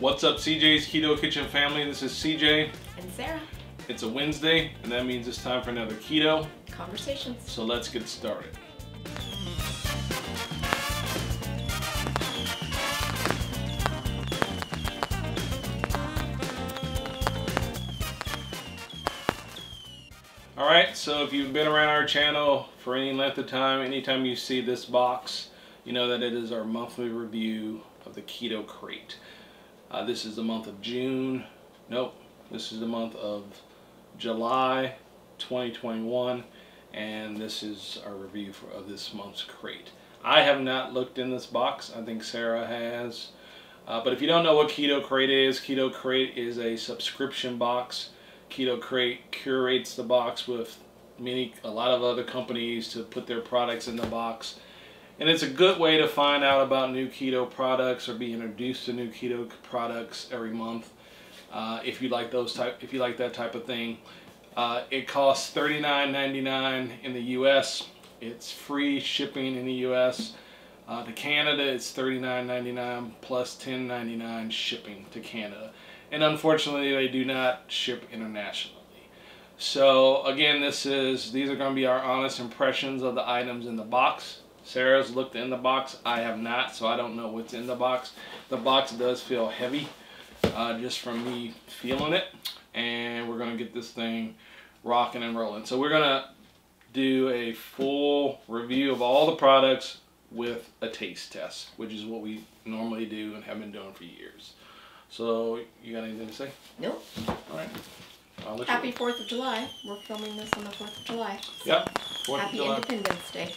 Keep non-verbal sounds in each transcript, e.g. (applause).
What's up, CJ's Keto Kitchen family? This is CJ. And Sarah. It's a Wednesday, and that means it's time for another keto conversations. So let's get started. All right, so if you've been around our channel for any length of time, anytime you see this box, you know that it is our monthly review of the Keto Krate. Uh, this is the month of June. Nope, this is the month of July 2021, and this is our review for, of this month's crate. I have not looked in this box. I think Sarah has. Uh, but if you don't know what Keto Krate is, Keto Krate is a subscription box Keto Krate curates the box with many, a lot of other companies to put their products in the box. And it's a good way to find out about new keto products or be introduced to new keto products every month. Uh, if you like those type, if you like that type of thing, uh, it costs $39.99 in the U.S. It's free shipping in the U.S. Uh, to Canada, it's $39.99 plus $10.99 shipping to Canada and unfortunately they do not ship internationally. So again, this is these are going to be our honest impressions of the items in the box. Sarah's looked in the box. I have not, so I don't know what's in the box. The box does feel heavy, uh, just from me feeling it. And we're going to get this thing rocking and rolling. So we're going to do a full review of all the products with a taste test, which is what we normally do and have been doing for years. So, you got anything to say? Nope. All right. Happy 4th of July. We're filming this on the 4th of July. Yep. 4th Happy of July. Independence Day.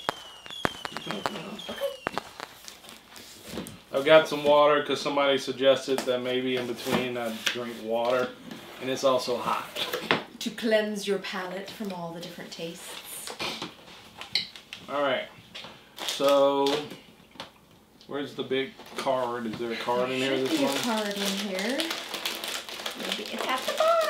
I've got some water because somebody suggested that maybe in between I drink water. And it's also hot. To cleanse your palate from all the different tastes. All right. So, Where's the big card? Is there a card in here this one? card in here. Maybe it's at the bottom.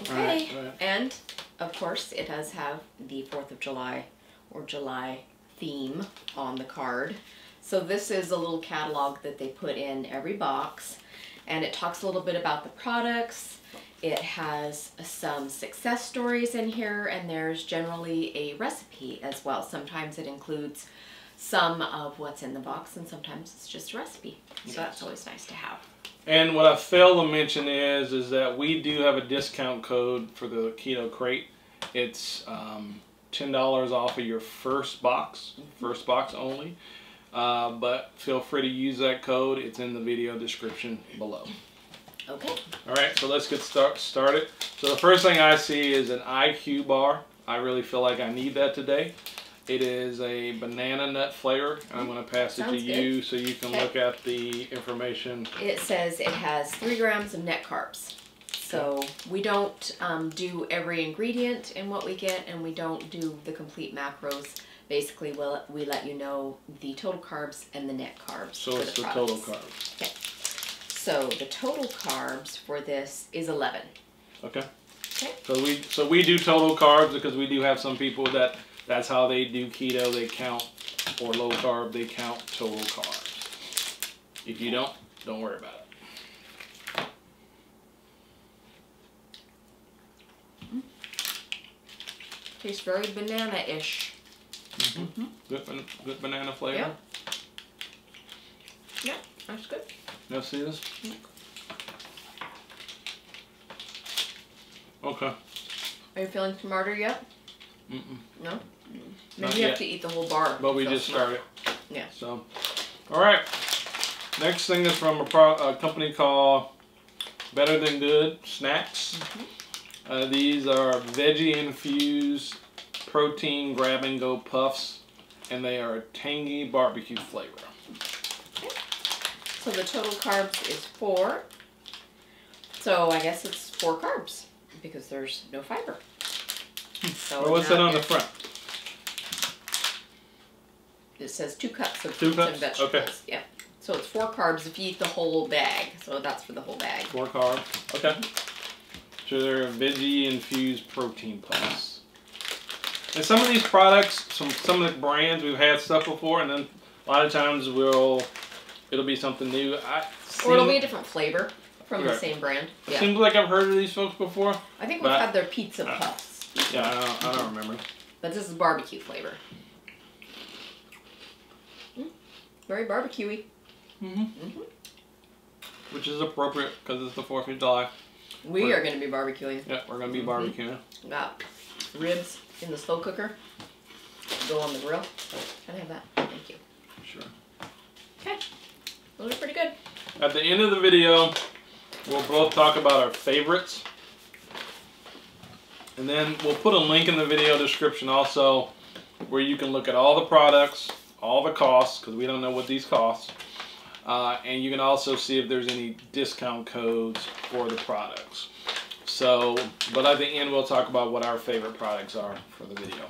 Okay. Right, right. And, of course, it does have the 4th of July or July theme on the card. So this is a little catalog that they put in every box and it talks a little bit about the products. It has some success stories in here and there's generally a recipe as well. Sometimes it includes some of what's in the box and sometimes it's just a recipe. So that's always nice to have. And what I failed to mention is is that we do have a discount code for the Keto Krate. It's um, $10 off of your first box, first box only. Uh, but feel free to use that code. It's in the video description below. Okay. All right, so let's get start started. So the first thing I see is an IQ bar. I really feel like I need that today. It is a banana nut flavor. I'm going to pass Sounds it to good. you so you can okay. look at the information. It says it has three grams of net carbs. So we don't um, do every ingredient in what we get and we don't do the complete macros. Basically, we'll, we let you know the total carbs and the net carbs. So it's the, the total carbs. Okay. So the total carbs for this is 11. Okay. Okay. So we so we do total carbs because we do have some people that that's how they do keto. They count or low carb. They count total carbs. If you don't, don't worry about it. Mm. Tastes very banana-ish. Mm -hmm. Mm -hmm. Good, good banana flavor. Yeah. Yeah, that's good. You see this? Okay. Are you feeling smarter yet? Mm-mm. No? Maybe you have to eat the whole bar. But we just started. Yeah. So, all right. Next thing is from a, pro a company called Better Than Good Snacks. Mm -hmm. uh, these are veggie infused protein grab and go puffs, and they are a tangy barbecue flavor. So the total carbs is four. So I guess it's four carbs because there's no fiber. So well, what's that on the front? It says two cups of two fruits cups? and vegetables. Okay. Yeah. So it's four carbs if you eat the whole bag. So that's for the whole bag. Four carbs. Okay. So they're veggie infused protein puffs. And some of these products, some some of the brands we've had stuff before, and then a lot of times we'll it'll be something new. I or it'll be a different flavor from right. the same brand. Yeah. Seems like I've heard of these folks before. I think we've had their pizza puffs. Yeah, I don't, I don't remember. But this is barbecue flavor. Mm, very barbecuey. Mm-hmm. mm-hmm. Which is appropriate because it's the 4th of July. We we're, are going to be barbecuing. Yeah, we're going to be mm-hmm. barbecuing. Got ribs in the slow cooker. Go on the grill. Can I have that? Thank you. Sure. Okay. Those are pretty good. At the end of the video, we'll both talk about our favorites. And then we'll put a link in the video description also where you can look at all the products, all the costs, because we don't know what these cost. Uh, and you can also see if there's any discount codes for the products. So, but at the end we'll talk about what our favorite products are for the video.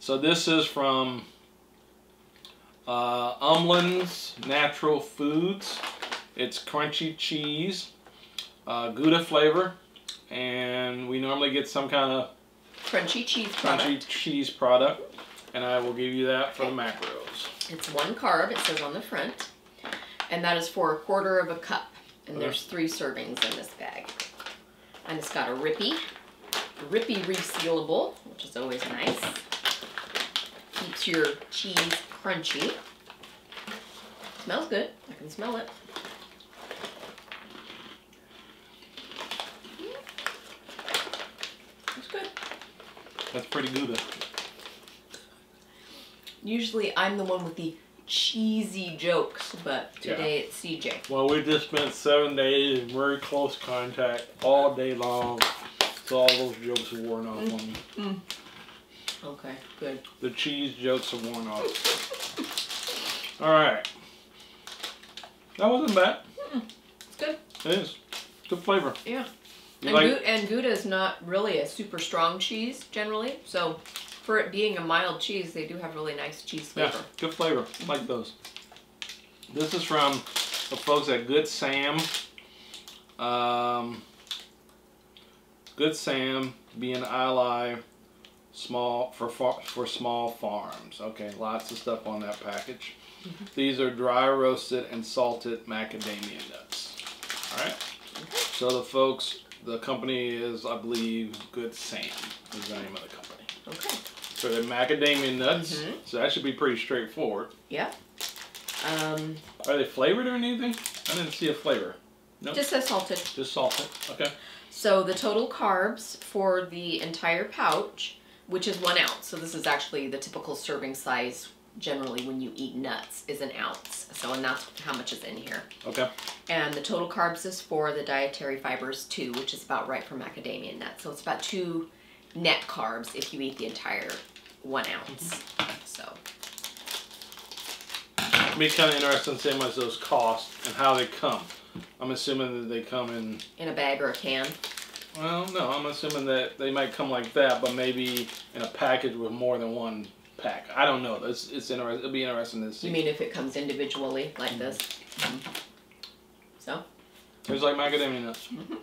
So this is from uh, Umlands Natural Foods. It's crunchy cheese, uh, Gouda flavor, and we normally get some kind of crunchy cheese crunchy product. cheese product, and I will give you that for the macros. It's one carb, it says on the front, and that is for a quarter of a cup, and okay. there's mm. three servings in this bag. And it's got a Rippy, Rippy resealable, which is always nice. Keeps your cheese crunchy. Smells good. I can smell it. It's good. That's pretty good. Usually I'm the one with the cheesy jokes, but today yeah. it's CJ. Well, we just spent seven days in very close contact all day long, so all those jokes are worn off mm. on me. Mm. Okay, good. The cheese jokes are worn off. all right. That wasn't bad. Mm. It's good. It is. Good flavor. Yeah. and, like and Gouda is not really a super strong cheese generally, so for it being a mild cheese, they do have really nice cheese flavor. Yeah, good flavor. Mm-hmm. Like those. This is from the folks at Good Sam. Um, Good Sam being ally small for for small farms. Okay, lots of stuff on that package. Mm -hmm. These are dry roasted and salted macadamia nuts. All right. Okay. So the folks, the company is, I believe, Good Sam is the name of the company. Okay. So the macadamia nuts. Mm -hmm. So that should be pretty straightforward. Yeah. Um, Are they flavored or anything? I didn't see a flavor. No. Just says salted. Just salted. Okay. So the total carbs for the entire pouch, which is one ounce. So this is actually the typical serving size generally when you eat nuts is an ounce. So, and that's how much is in here. Okay. And the total carbs is for the dietary fibers two, which is about right for macadamia nuts. So it's about two net carbs if you eat the entire one ounce. So. It'd be kind of interesting seeing much those cost and how they come. I'm assuming that they come in... In a bag or a can? Well, no, I'm assuming that they might come like that, but maybe in a package with more than one pack. I don't know. It's, it's interesting. It'll be interesting to see. You mean if it comes individually like this? Mm -hmm. So? It's like macadamia nuts. Mm -hmm.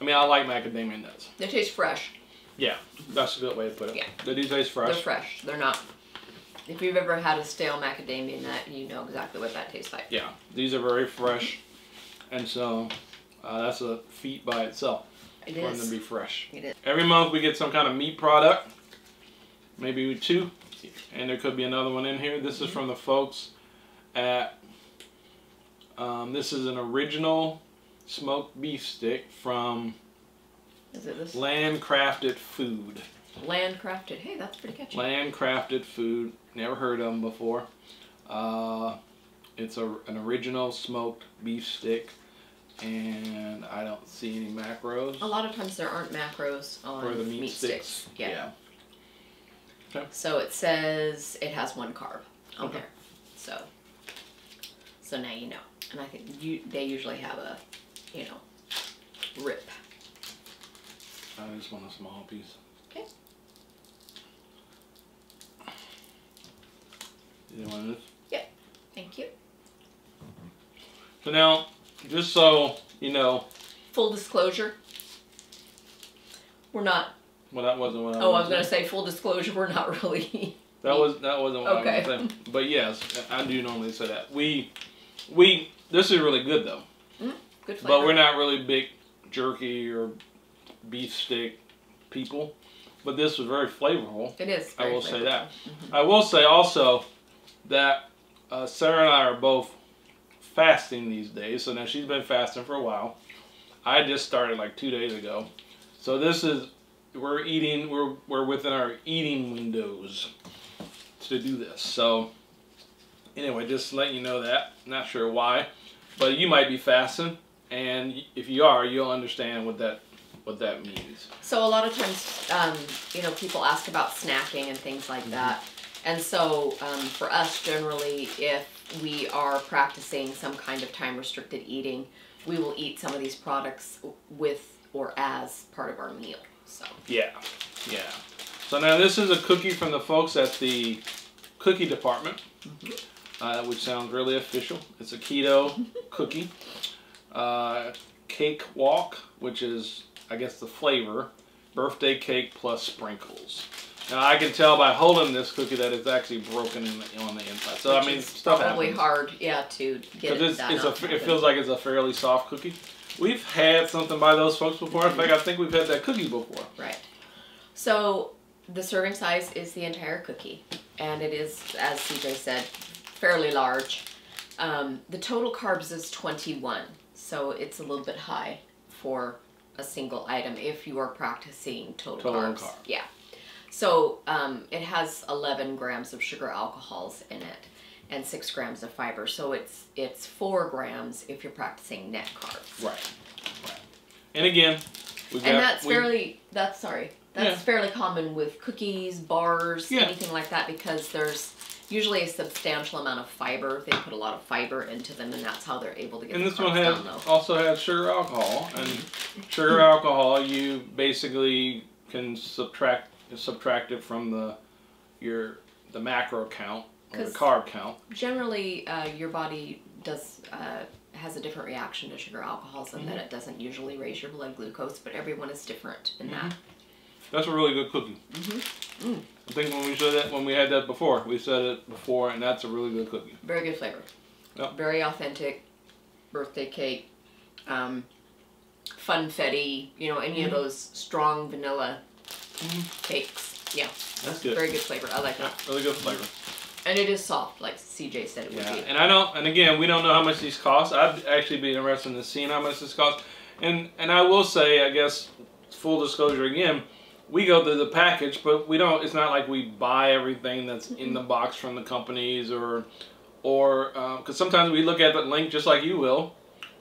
I mean, I like macadamia nuts. They taste fresh. Yeah, that's a good way to put it. Yeah. They do taste fresh. They're fresh. They're not. If you've ever had a stale macadamia nut, you know exactly what that tastes like. Yeah, these are very fresh, and so uh, that's a feat by itself. It for is. them to be fresh. It is. Every month we get some kind of meat product, maybe two, and there could be another one in here. This is from the folks at. Um, this is an original smoked beef stick from is it this? Landcrafted Food. Landcrafted. Hey, that's pretty catchy. Landcrafted Food. Never heard of them before. Uh, it's a, an original smoked beef stick and I don't see any macros. A lot of times there aren't macros on For the meat, meat sticks. sticks. Yeah. yeah. Okay. So it says it has one carb on okay. there. So so now you know. And I think you they usually have a, you know, rip. I just want a small piece. Okay. You want this? Yep. Thank you. So now, just so you know. Full disclosure. We're not. Well, that wasn't what I Oh, I was going to say full disclosure. We're not really (laughs) That was that wasn't what Okay. I was saying. But yes, I do normally say that. We we this is really good though. Mm-hmm. Good flavor. But we're not really big jerky or beef stick people. But this was very flavorful. It is. I will say flavorful. that. I will say also that uh, Sarah and I are both fasting these days. So now she's been fasting for a while. I just started like two days ago. So this is we're eating we're we're within our eating windows to do this. So anyway, just letting you know that. Not sure why, but you might be fasting, and if you are, you'll understand what that what that means. So a lot of times, um, you know, people ask about snacking and things like that. And so um, for us, generally, if we are practicing some kind of time restricted eating, we will eat some of these products with or as part of our meal. So Yeah, yeah. So now this is a cookie from the folks at the cookie department, uh, which sounds really official. It's a keto (laughs) cookie. Uh, cake walk, which is I guess the flavor, birthday cake plus sprinkles. Now I can tell by holding this cookie that it's actually broken in the, on the inside. So I which mean, is stuff probably happens. hard, yeah, to get it it's, that it's a, it feels like it's a fairly soft cookie. We've had something by those folks before. In fact, I think we've had that cookie before. Right. So the serving size is the entire cookie, and it is, as CJ said, fairly large. Um, the total carbs is 21, so it's a little bit high for a single item if you are practicing total, Total carbs. carb. Yeah. So um, it has 11 grams of sugar alcohols in it and 6 grams of fiber. So it's it's 4 grams if you're practicing net carbs. Right. Right. And again, we got And that's we- fairly that's sorry. That's Yeah. fairly common with cookies, bars, Yeah. anything like that because there's usually a substantial amount of fiber. They put a lot of fiber into them and that's how they're able to get And this one has down also has sugar alcohol, and (laughs) sugar alcohol you basically can subtract subtract it from the your the macro count or the carb count. Generally, uh, your body does uh, has a different reaction to sugar alcohols and Mm-hmm. that it doesn't usually raise your blood glucose, but everyone is different in that. That's a really good cookie. Mm-hmm. Mm. I think when we said that when we had that before, we said it before, and that's a really good cookie. Very good flavor. Yep. Very authentic birthday cake. Um, funfetti, you know, any of Mm-hmm. those strong vanilla cakes. Yeah, That's good. very good flavor. I like Yeah, that. really good flavor. And it is soft, like CJ said it would Yeah, be. and I don't. And again, we don't know how much these cost. I'd actually be interested in seeing how much this costs. And and I will say, I guess, full disclosure again, we go through the package, but we don't. It's not like we buy everything that's in the box from the companies or or because sometimes we look at the link just like you will,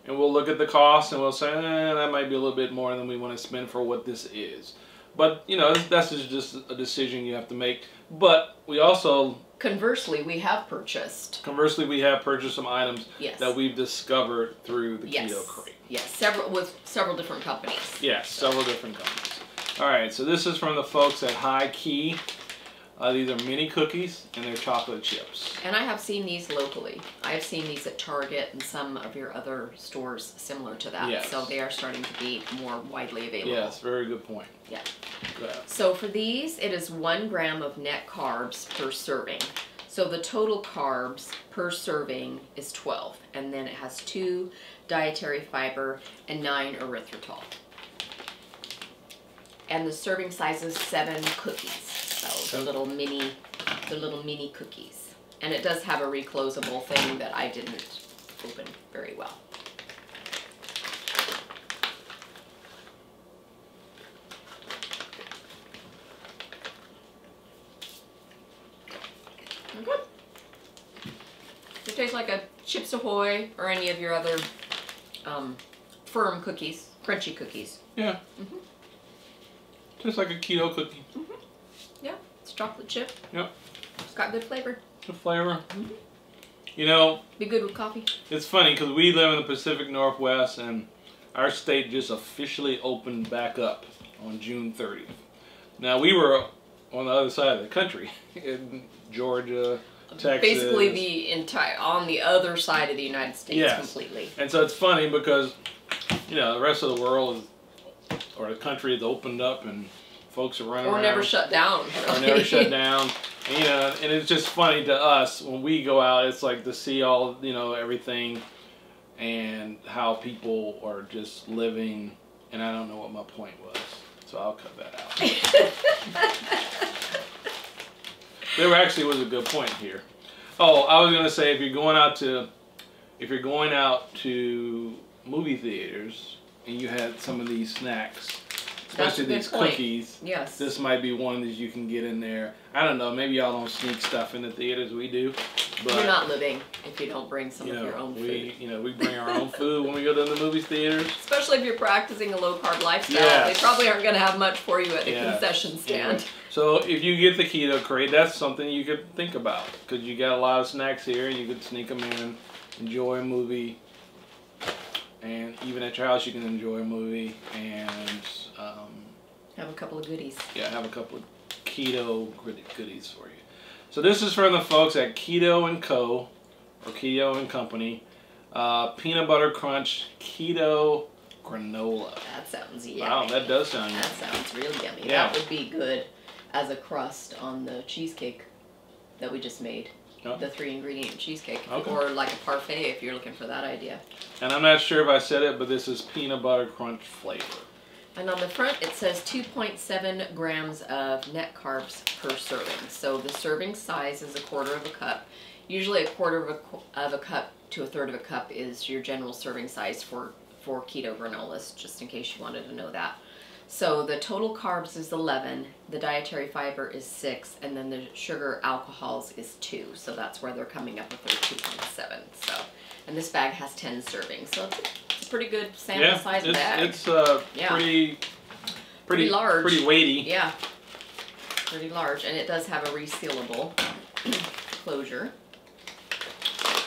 and we'll look at the cost and we'll say eh, that might be a little bit more than we want to spend for what this is. But you know that's just a decision you have to make. But we also Conversely, we have purchased. Conversely, we have purchased some items Yes. that we've discovered through the yes. Keto Krate. Yes, several with several different companies. Yes, several different companies. All right, so this is from the folks at HighKey. Uh, these are mini cookies and they're chocolate chips. And I have seen these locally. I have seen these at Target and some of your other stores similar to that. Yes. So they are starting to be more widely available. Yes, very good point. Yeah. Yeah. So for these, it is one gram of net carbs per serving. So the total carbs per serving is 12, and then it has two dietary fiber and nine erythritol. And the serving size is seven cookies. So the little mini, the little mini cookies. And it does have a reclosable thing that I didn't open very well. Good. It tastes like a Chips Ahoy or any of your other um, firm cookies, crunchy cookies. Yeah. Mhm. Just like a keto cookie. Yeah, it's chocolate chip. Yep. It's got good flavor. Good flavor. Mhm. You know, Be good with coffee. it's funny because we live in the Pacific Northwest and our state just officially opened back up on June 30th. Now, we were on the other side of the country (laughs) in Georgia, Texas. Basically, the entire on the other side of the United States Yes. completely. And so it's funny because, you know, the rest of the world is, or the country is opened up and folks are running Or around. never shut down. Or never shut down. And, you know, and it's just funny to us when we go out. It's like to see all you know everything, and how people are just living. And I don't know what my point was, so I'll cut that out. (laughs) there actually was a good point here. Oh, I was gonna say if you're going out to, if you're going out to movie theaters and you had some of these snacks, especially these point. cookies. Yes. This might be one that you can get in there. I don't know. Maybe y'all don't sneak stuff in the theaters. We do. But, You're not living if you don't bring some you know, of your own we, food. You know, we bring our own food when we go to the movie theaters. (laughs) Especially if you're practicing a low carb lifestyle. Yes. They probably aren't going to have much for you at the concession stand. Yeah. So if you get the keto krate, that's something you could think about because you got a lot of snacks here. You could sneak them in, enjoy a movie, and even at your house you can enjoy a movie and um, have a couple of goodies. Yeah, have a couple of keto goodies for you. So this is from the folks at Keto and Co. or Keto and Company. Uh, peanut butter crunch keto granola. That sounds yummy. Wow, that does sound yummy. That sounds real yummy. Yeah. That would be good as a crust on the cheesecake that we just made. The three ingredient cheesecake. Okay. Or like a parfait if you're looking for that idea. And I'm not sure if I said it, but this is peanut butter crunch flavor. And on the front it says 2.7 grams of net carbs per serving. So the serving size is a quarter of a cup. Usually a quarter of a, of a cup to a third of a cup is your general serving size for, for keto granolas, just in case you wanted to know that. So the total carbs is 11, the dietary fiber is 6, and then the sugar alcohols is 2. So that's where they're coming up with their 2.7. So, And this bag has 10 servings. So it's a, it's a pretty good sample yeah, size it's, bag. It's uh, yeah. pretty, pretty, pretty large. Pretty weighty. Yeah, pretty large. And it does have a resealable (clears throat) closure.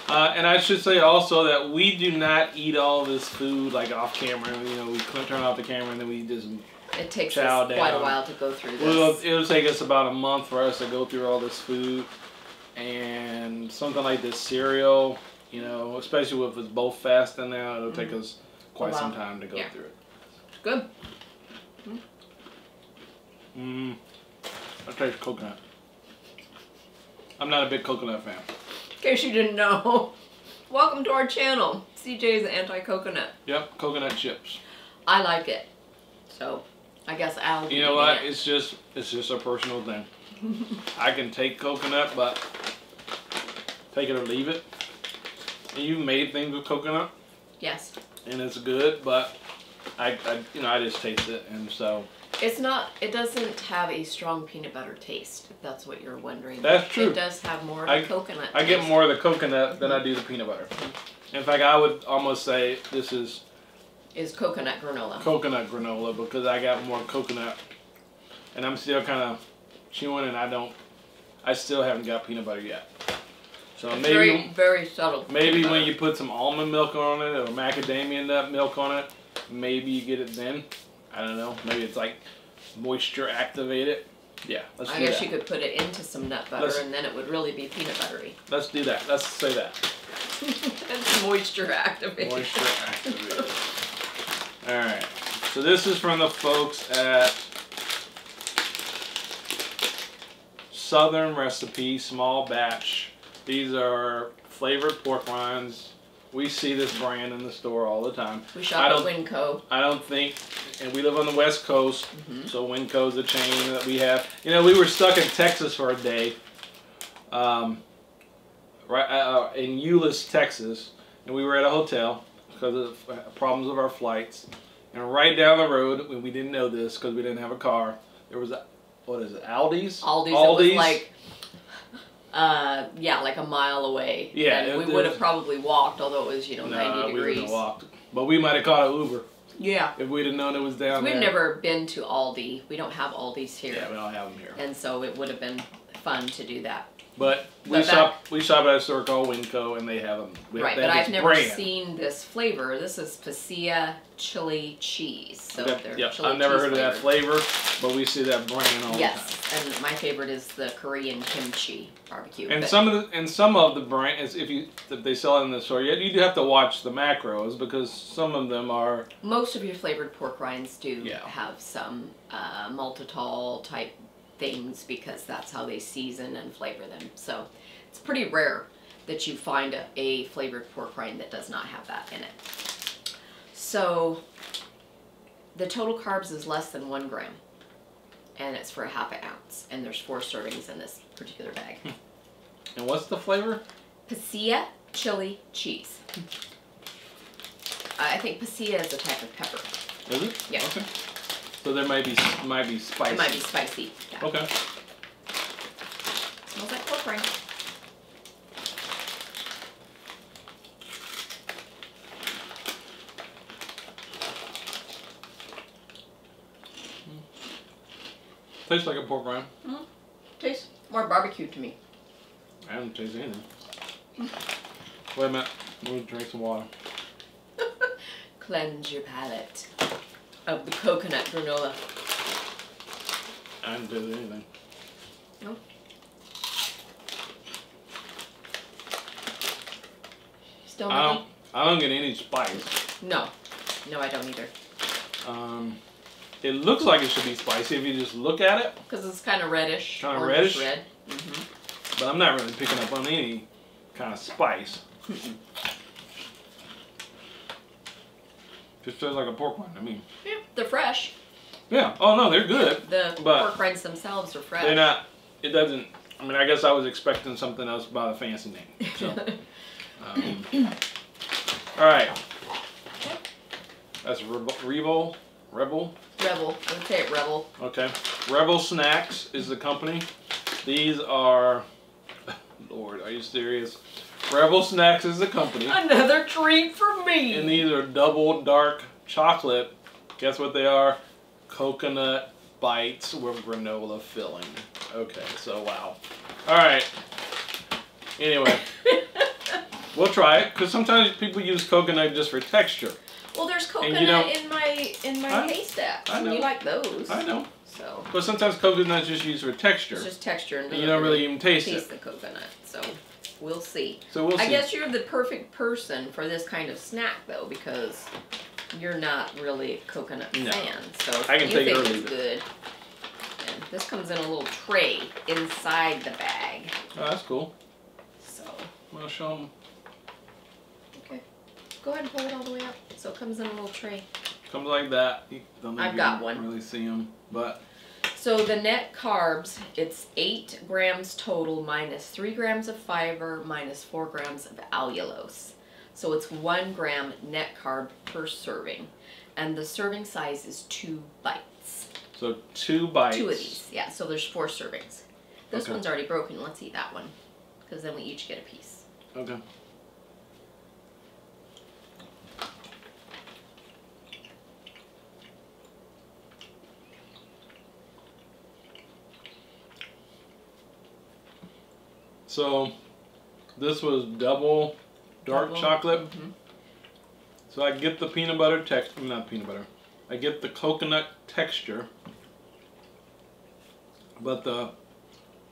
Uh, and I should say also that we do not eat all this food like off camera. You know, we turn off the camera and then we just it takes us quite a while to go through this. Well, it'll take us about a month for us to go through all this food, and something like this cereal, you know, especially if it's both fast and now, it'll mm -hmm. take mm-hmm. us quite some time to go yeah. through it. Good. Mmm. I taste coconut. I'm not a big coconut fan. In case you didn't know. (laughs) Welcome to our channel. CJ's anti-coconut. Yep, coconut chips. I like it. So, I guess I'll You know what? It. It's just it's just a personal thing. (laughs) I can take coconut, but take it or leave it. And you made things with coconut. Yes. And it's good, but I, I you know I just taste it, and so it's not. It doesn't have a strong peanut butter taste. If that's what you're wondering. That's true. It does have more of I, coconut. I get more of the coconut than I do the peanut butter. In fact, I would almost say this is. Is coconut granola. Coconut granola because I got more coconut, and I'm still kind of chewing, and I don't. I still haven't got peanut butter yet. So it's maybe very very subtle. Maybe when you put some almond milk on it or macadamia nut milk on it, maybe you get it then. I don't know. Maybe it's like moisture activated. Yeah, let's I guess that. you could put it into some nut butter let's, and then it would really be peanut buttery. Let's do that. Let's say that. (laughs) it's moisture activated. Moisture activated. (laughs) All right. So this is from the folks at Southern Recipe Small Batch. These are flavored pork rinds. We see this brand in the store all the time. We shop at Winco. I don't think and we live on the West Coast, mm-hmm. so Winco's a chain that we have. You know, we were stuck in Texas for a day, um, right uh, in Euless, Texas, and we were at a hotel because of uh, problems of our flights. And right down the road, we didn't know this because we didn't have a car, there was a what is it, Aldi's? Aldi's. Aldi's. like uh, yeah, like a mile away. Yeah, and we would have probably walked, although it was you know nah, 90 degrees. We walked, but we might have caught an Uber. Yeah. If we'd have known it was down We've there. never been to Aldi. We don't have Aldi's here. Yeah, we don't have them here. And so it would have been fun to do that. But we shop we shop at a store called Winco, and they have them. We, right, but I've never brand. seen this flavor. This is Pasilla chili cheese. So okay. chili I've never heard flavored. of that flavor, but we see that brand all yes. the time. Yes, and my favorite is the Korean kimchi barbecue. And but some of the and some of the brands, if you if they sell it in the store, yet you do have to watch the macros because some of them are. Most of your flavored pork rinds do yeah. have some uh, maltitol type things because that's how they season and flavor them. So it's pretty rare that you find a, a flavored pork rind that does not have that in it. So the total carbs is less than one gram and it's for a half an ounce and there's four servings in this particular bag. Hmm. And what's the flavor? Pasilla chili cheese. (laughs) I think pasilla is a type of pepper. Is it? Yeah. Okay. So there might be might be spicy. It might be spicy. Yeah. Okay. Smells like pork rind. Tastes like a pork rind. Mm-hmm. Tastes more barbecue to me. I don't taste anything. Wait a minute. Let me drink some water. (laughs) Cleanse your palate of the coconut granola. I haven't tasted anything. No. Still I don't. I don't get any spice. No. No, I don't either. Um, it looks like it should be spicy if you just look at it, Because it's kind of reddish. Kinda reddish? red. Mm -hmm. but I'm not really picking up on any kind of spice. Just tastes like a pork rind. I mean, Yeah, they're fresh. yeah. Oh no, they're good. The But- pork rinds themselves are fresh. They're not. It doesn't. I mean, I guess I was expecting something else by the fancy name. So, (laughs) um, all right. That's Rebel. Rebel. Rebel. Rebel. I would say it Rebel. Okay. Rebel Snacks is the company. These are. (laughs) Lord, are you serious? Rebel Snacks is the company. Another treat for me. And these are double dark chocolate. Guess what they are? Coconut bites with granola filling. Okay, so wow. All right. Anyway, (laughs) we'll try it because sometimes people use coconut just for texture. well, there's coconut in my in my I- haystacks, I know. you like those. I know, So but sometimes coconut's just used for texture. it's just texture, and and you don't really even taste taste it. Taste the coconut. So we'll see. So we'll see. I guess you're the perfect person for this kind of snack, though, because you're not really a coconut No. fan. So I can you take it think or it's good. And this comes in a little tray inside the bag. Oh, that's cool. So I'm going to show them. okay, go ahead and pull it all the way up. So it comes in a little tray. Comes like that. I've got one. Really see them, but So the net carbs, it's eight grams total minus three grams of fiber minus four grams of allulose. So it's one gram net carb per serving. And the serving size is two bites. so two bites. Two of these, yeah, so there's four servings. This Okay. one's already broken, let's eat that one. Because then we each get a piece. Okay. So, this was double dark Double. chocolate. Mhm. So I get the peanut butter texture, not peanut butter. I get the coconut texture, but the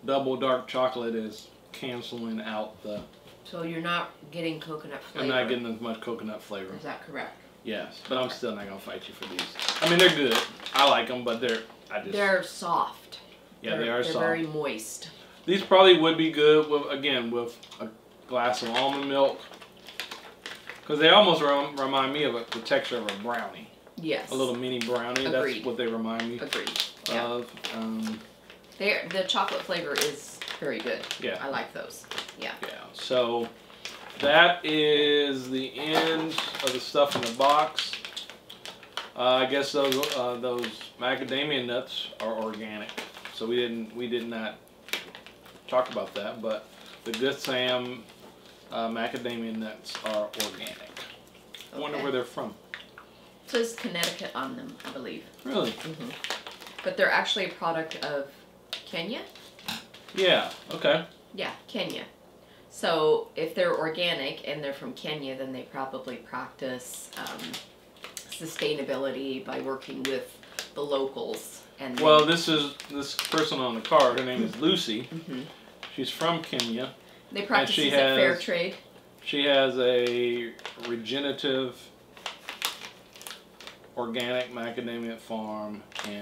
double dark chocolate is canceling out the. So you're not getting coconut flavor. I'm not getting as much coconut flavor. Is that correct? Yes, but I'm still not gonna fight you for these. I mean, they're good. I like them, but they're I just They're soft. yeah they're, they are they're soft. very moist. These probably would be good with again with a glass of almond milk, because they almost rem- remind me of a, the texture of a brownie, Yes. a little mini brownie. Agreed. That's what they remind me Agreed. Yeah. of. Um, They're, the chocolate flavor is very good. Yeah. I like those. Yeah. Yeah, so that is the end of the stuff in the box. Uh, I guess those uh, those macadamia nuts are organic, so we didn't we did not talk about that. But the Good Sam uh, macadamia nuts are organic. I wonder Okay. where they're from. It says Connecticut on them, I believe. Really? hmm But they're actually a product of Kenya. Yeah. Okay. Yeah, Kenya. So if they're organic and they're from Kenya, then they probably practice um, sustainability by working with the locals. And Well, this is this person on the card. Her name is Lucy. hmm She's from Kenya. they practice she it fair trade. She has a regenerative organic macadamia farm in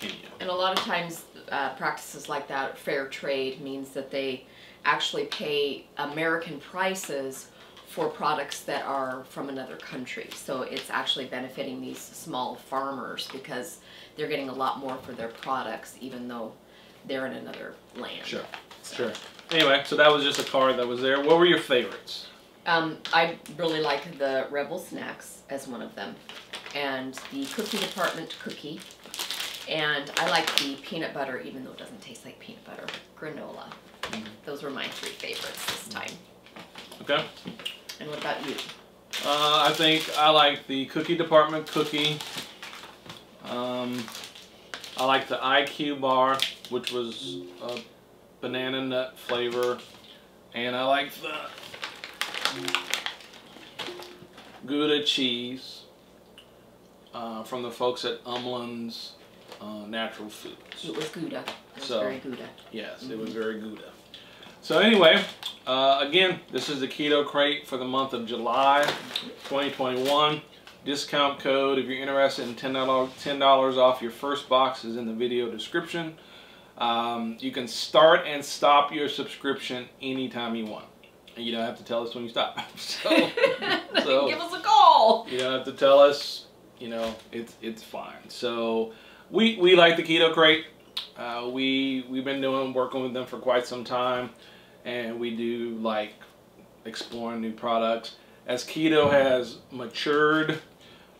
Kenya. And a lot of times uh, practices like that, fair trade, means that they actually pay American prices for products that are from another country. So it's actually benefiting these small farmers because they're getting a lot more for their products, even though they're in another land. Sure, sure. Anyway, so that was just a card that was there. What were your favorites? Um, I really like the Rebel Snacks as one of them, and the Cookie Department cookie, and I like the peanut butter, even though it doesn't taste like peanut butter, granola. Mm. Those were my three favorites this time. Okay. And what about you? Uh, I think I like the Cookie Department cookie. Um, I like the IQ bar, which was a banana nut flavor, and I like the Gouda cheese uh, from the folks at Umland's uh, Natural Foods. It was Gouda. It was So- very Gouda. Yes, it was very Gouda. So anyway, uh, again, this is the Keto Krate for the month of July 2021. Discount code if you're interested in $10, $10 off your first box is in the video description. Um, you can start and stop your subscription anytime you want. And you don't have to tell us when you stop. (laughs) so, (laughs) so Give us a call. you don't have to tell us. You know, it's it's fine. So we we like the Keto Krate. Uh, we we've been doing working with them for quite some time, and we do like exploring new products. As keto has matured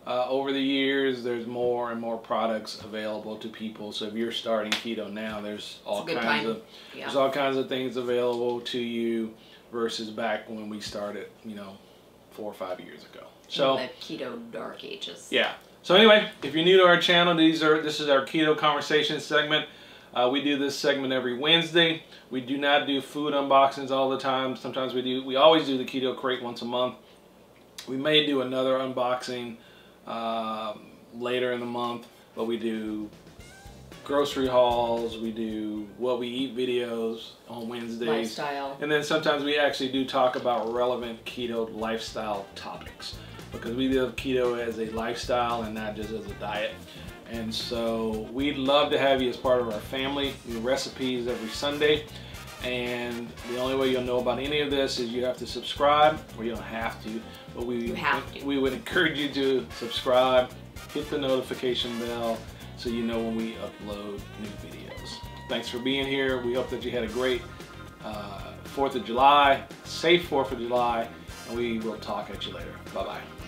uh, over the years, there's more and more products available to people. So if you're starting keto now, there's all kinds time. of Yeah. there's all kinds of things available to you versus back when we started, you know, four or five years ago. So In the keto dark ages. yeah. So anyway, if you're new to our channel, these are this is our keto conversation segment. Uh, we do this segment every Wednesday. We do not do food unboxings all the time. Sometimes we do. We always do the keto krate once a month. We may do another unboxing um, later in the month, but we do grocery hauls. We do what we eat videos on Wednesdays. Lifestyle. And then sometimes we actually do talk about relevant keto lifestyle topics because we live keto as a lifestyle and not just as a diet. And so we'd love to have you as part of our family. Do recipes every Sunday. And the only way you'll know about any of this is you have to subscribe, or you don't have to, but we You have to. we would encourage you to subscribe, hit the notification bell, so you know when we upload new videos. Thanks for being here. We hope that you had a great uh, 4th of July, safe 4th of July, and we will talk at you later. Bye bye. Peace.